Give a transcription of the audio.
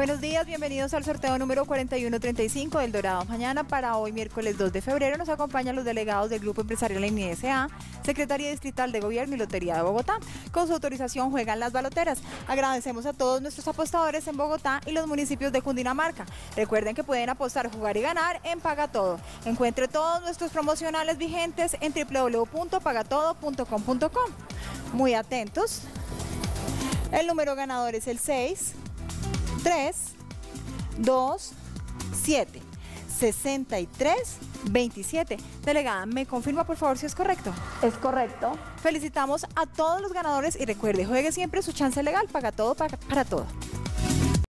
Buenos días, bienvenidos al sorteo número 4135 del Dorado. Mañana para hoy, miércoles 2 de febrero, nos acompañan los delegados del Grupo Empresarial NSA, Secretaría Distrital de Gobierno y Lotería de Bogotá. Con su autorización juegan las baloteras. Agradecemos a todos nuestros apostadores en Bogotá y los municipios de Cundinamarca. Recuerden que pueden apostar, jugar y ganar en Paga Todo. Encuentre todos nuestros promocionales vigentes en www.pagatodo.com.com. Muy atentos. El número ganador es el 6 3, 2, 7, 63, 27. Delegada, ¿me confirma por favor si es correcto? Es correcto. Felicitamos a todos los ganadores y recuerde, juegue siempre su chance legal, paga todo, paga para todo.